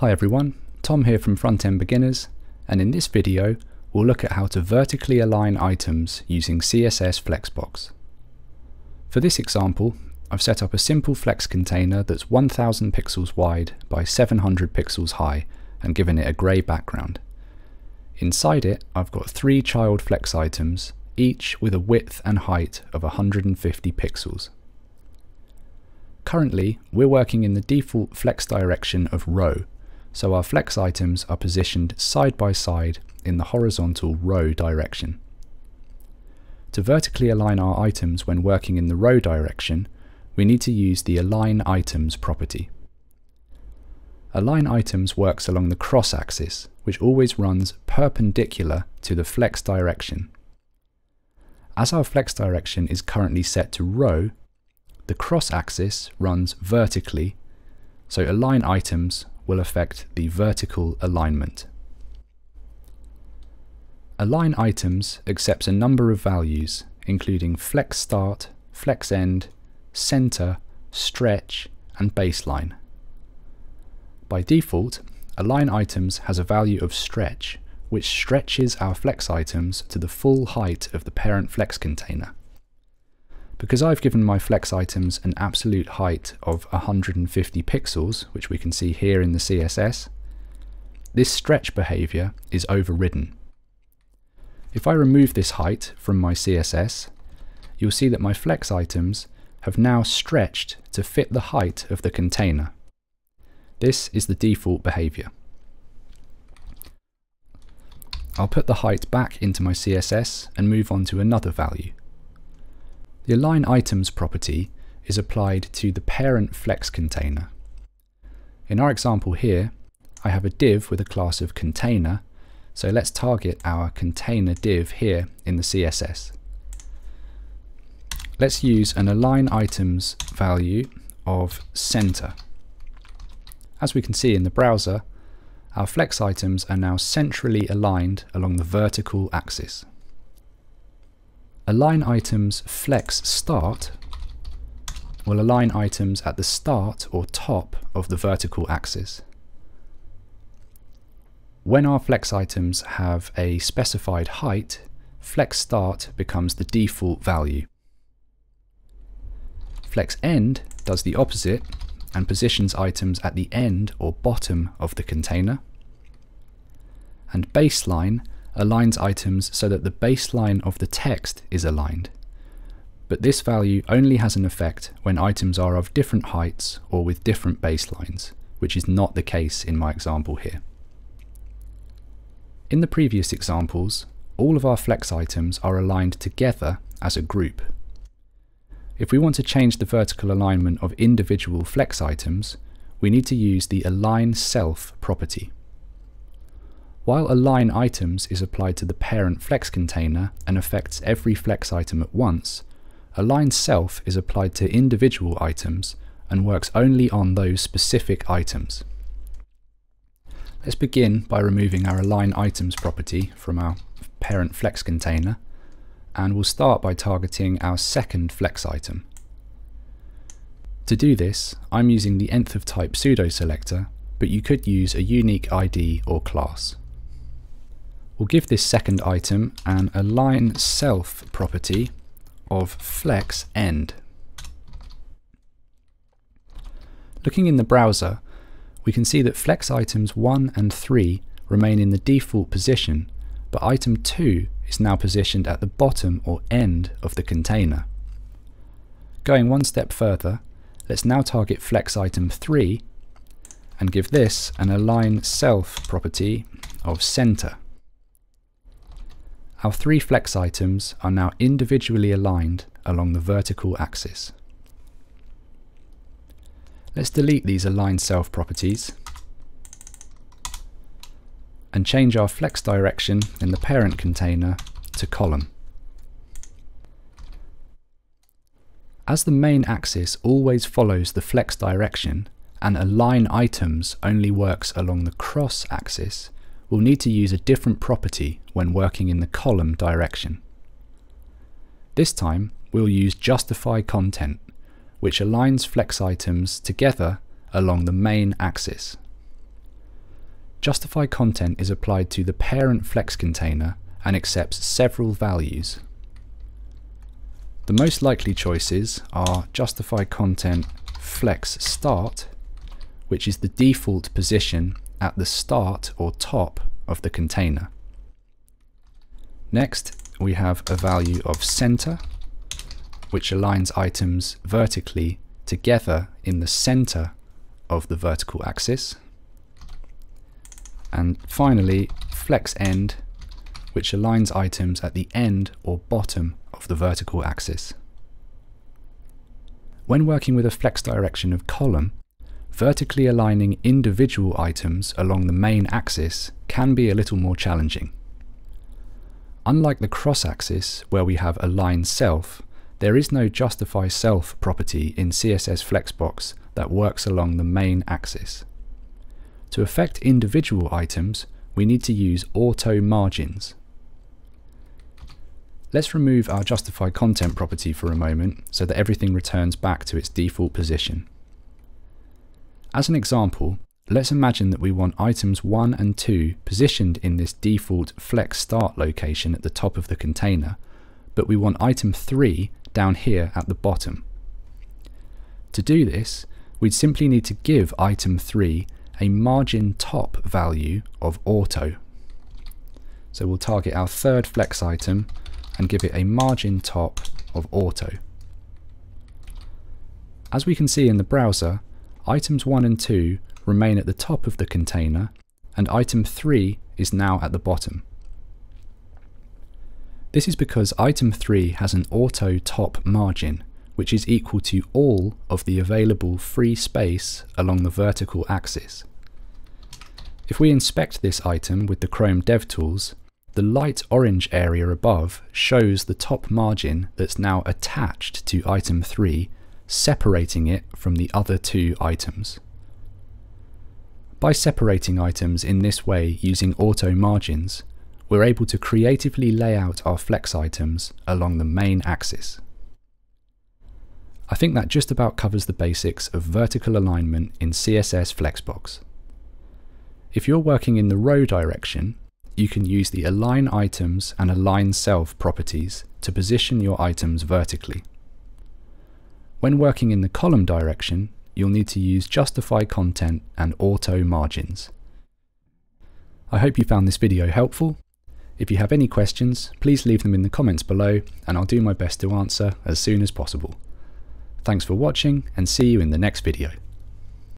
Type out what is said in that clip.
Hi everyone, Tom here from Front End Beginners, and in this video we'll look at how to vertically align items using CSS Flexbox. For this example, I've set up a simple Flex container that's 1000 pixels wide by 700 pixels high and given it a grey background. Inside it, I've got three child Flex items, each with a width and height of 150 pixels. Currently, we're working in the default Flex direction of row, so our flex items are positioned side by side in the horizontal row direction. To vertically align our items when working in the row direction, we need to use the Align Items property. Align Items works along the cross axis, which always runs perpendicular to the flex direction. As our flex direction is currently set to row, the cross axis runs vertically, so Align Items will affect the vertical alignment. Align items accepts a number of values, including flex start, flex end, center, stretch, and baseline. By default, align items has a value of stretch, which stretches our flex items to the full height of the parent flex container. Because I've given my flex items an absolute height of 150 pixels, which we can see here in the CSS, this stretch behavior is overridden. If I remove this height from my CSS, you'll see that my flex items have now stretched to fit the height of the container. This is the default behavior. I'll put the height back into my CSS and move on to another value. The align items property is applied to the parent flex container. In our example here, I have a div with a class of container, so let's target our container div here in the CSS. Let's use an align items value of center. As we can see in the browser, our flex items are now centrally aligned along the vertical axis. Align items flex start will align items at the start or top of the vertical axis. When our flex items have a specified height, flex start becomes the default value. Flex end does the opposite and positions items at the end or bottom of the container. And baseline aligns items so that the baseline of the text is aligned. But this value only has an effect when items are of different heights or with different baselines, which is not the case in my example here. In the previous examples, all of our flex items are aligned together as a group. If we want to change the vertical alignment of individual flex items, we need to use the align self property. While align items is applied to the parent flex container and affects every flex item at once, align self is applied to individual items and works only on those specific items. Let's begin by removing our align items property from our parent flex container and we'll start by targeting our second flex item. To do this, I'm using the nth of type pseudo selector, but you could use a unique ID or class. We'll give this second item an align self property of flex end. Looking in the browser, we can see that flex items 1 and 3 remain in the default position, but item 2 is now positioned at the bottom or end of the container. Going one step further, let's now target flex item 3 and give this an align self property of center. Our three flex items are now individually aligned along the vertical axis. Let's delete these align self properties and change our flex direction in the parent container to column. As the main axis always follows the flex direction and align items only works along the cross axis, we'll need to use a different property when working in the column direction. This time, we'll use justify content, which aligns flex items together along the main axis. justify content is applied to the parent flex container and accepts several values. The most likely choices are justify content flex start, which is the default position at the start or top of the container. Next, we have a value of center, which aligns items vertically together in the center of the vertical axis. And finally, flex end, which aligns items at the end or bottom of the vertical axis. When working with a flex direction of column, vertically aligning individual items along the main axis can be a little more challenging. Unlike the cross axis, where we have align self, there is no justify self property in CSS Flexbox that works along the main axis. To affect individual items, we need to use auto margins. Let's remove our justify content property for a moment so that everything returns back to its default position. As an example, let's imagine that we want items 1 and 2 positioned in this default flex start location at the top of the container, but we want item 3 down here at the bottom. To do this, we'd simply need to give item 3 a margin top value of auto. So we'll target our third flex item and give it a margin top of auto. As we can see in the browser, items 1 and 2 remain at the top of the container and item 3 is now at the bottom. This is because item 3 has an auto top margin, which is equal to all of the available free space along the vertical axis. If we inspect this item with the Chrome DevTools, the light orange area above shows the top margin that's now attached to item 3, separating it from the other two items. By separating items in this way using auto margins, we're able to creatively lay out our flex items along the main axis. I think that just about covers the basics of vertical alignment in CSS Flexbox. If you're working in the row direction, you can use the Align Items and Align Self properties to position your items vertically. When working in the column direction, you'll need to use Justify Content and Auto Margins. I hope you found this video helpful. If you have any questions, please leave them in the comments below and I'll do my best to answer as soon as possible. Thanks for watching and see you in the next video.